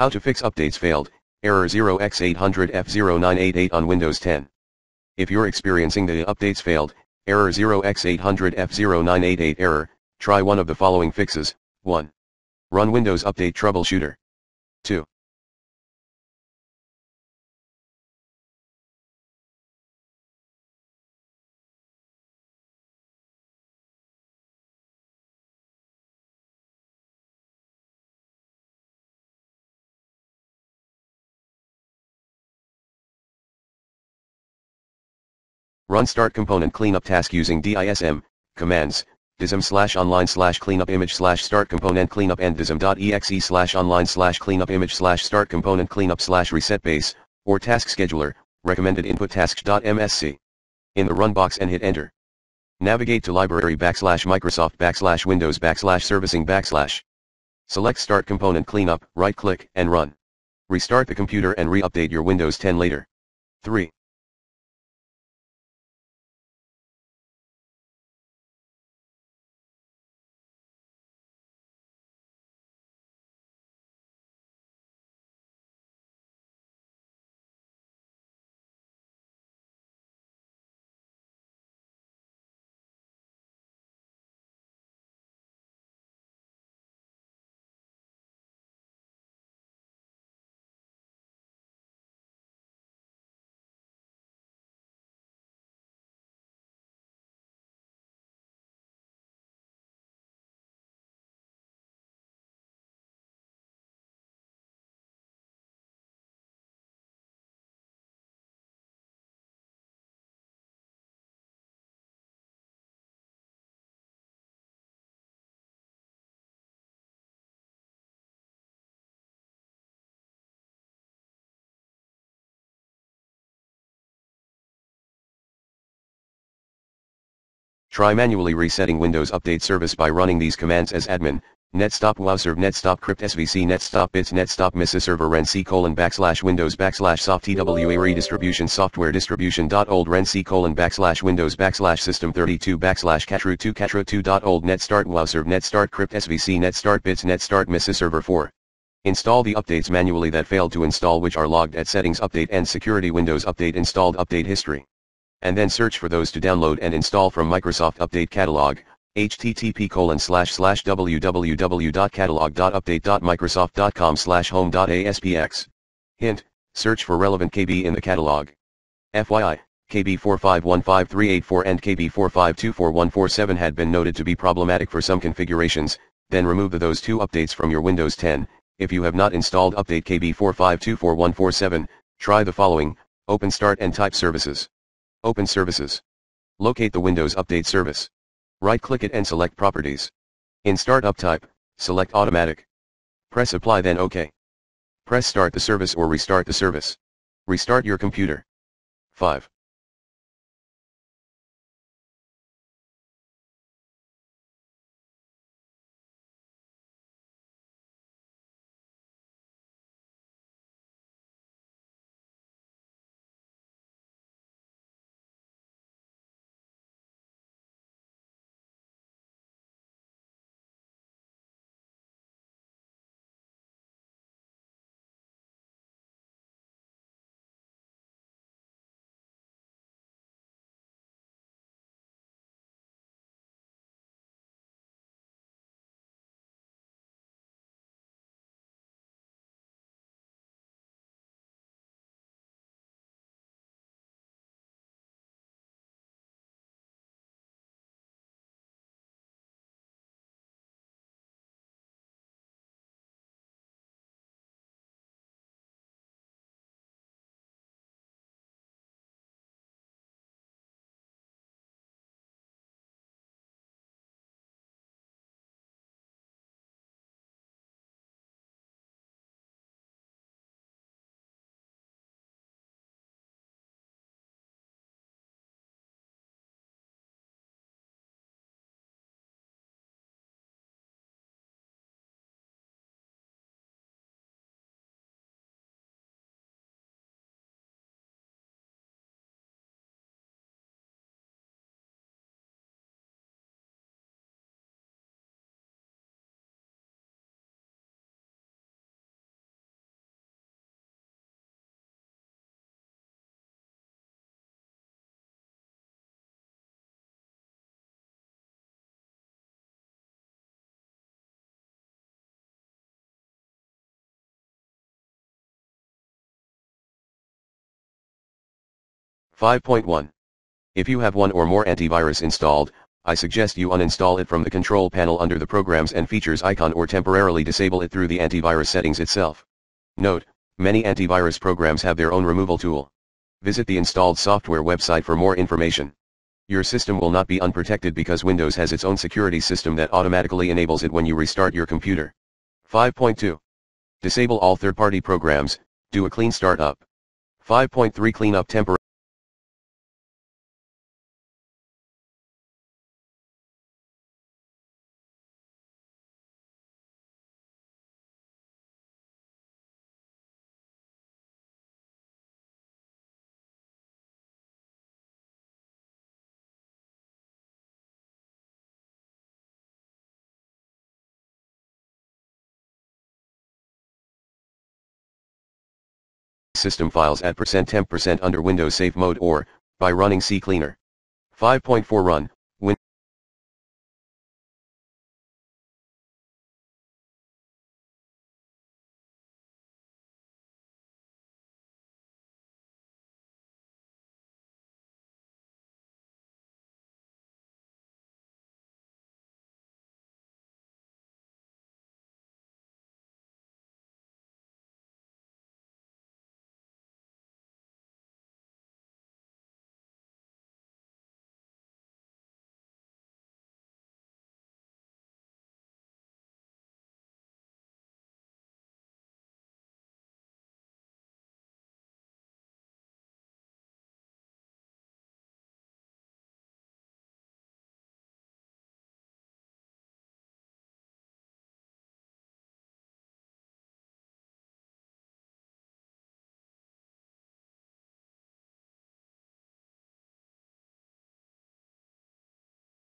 How to fix updates failed, error 0x800F0988 on Windows 10. If you're experiencing the updates failed, error 0x800F0988 error, try one of the following fixes, 1. Run Windows Update Troubleshooter. 2. Run start component cleanup task using DISM, commands, dism slash online slash cleanup image slash start component cleanup and dism.exe slash online slash cleanup image slash start component cleanup slash reset base, or task scheduler, recommended input tasks.msc. In the run box and hit enter. Navigate to library backslash Microsoft backslash Windows backslash servicing backslash. Select start component cleanup, right click, and run. Restart the computer and re-update your Windows 10 later. 3. Try manually resetting Windows Update Service by running these commands as admin, netstop wuauserv netstop crypt svc netstop bits netstop misa server ren c colon backslash windows backslash soft twa redistribution software distribution dot old ren c colon backslash windows backslash system 32 backslash catroot 2 catroot 2 dot old netstart wuauserv netstart crypt svc netstart bits netstart misa server 4. Install the updates manually that failed to install which are logged at settings update and security windows update installed update history and then search for those to download and install from Microsoft Update Catalog, http www.catalog.update.microsoft.com slash home.aspx. Hint, search for relevant KB in the catalog. FYI, KB4515384 and KB4524147 had been noted to be problematic for some configurations, then remove those two updates from your Windows 10. If you have not installed update KB4524147, try the following, open start and type services. Open Services. Locate the Windows Update service. Right-click it and select Properties. In Startup type, select Automatic. Press Apply then OK. Press Start the service or restart the service. Restart your computer. 5. 5.1. If you have one or more antivirus installed, I suggest you uninstall it from the control panel under the Programs and Features icon or temporarily disable it through the antivirus settings itself. Note, many antivirus programs have their own removal tool. Visit the installed software website for more information. Your system will not be unprotected because Windows has its own security system that automatically enables it when you restart your computer. 5.2. Disable all third-party programs, do a clean startup. 5.3 Clean up temporary system files at %temp% under Windows Safe Mode or, by running CCleaner. 5.4 Run,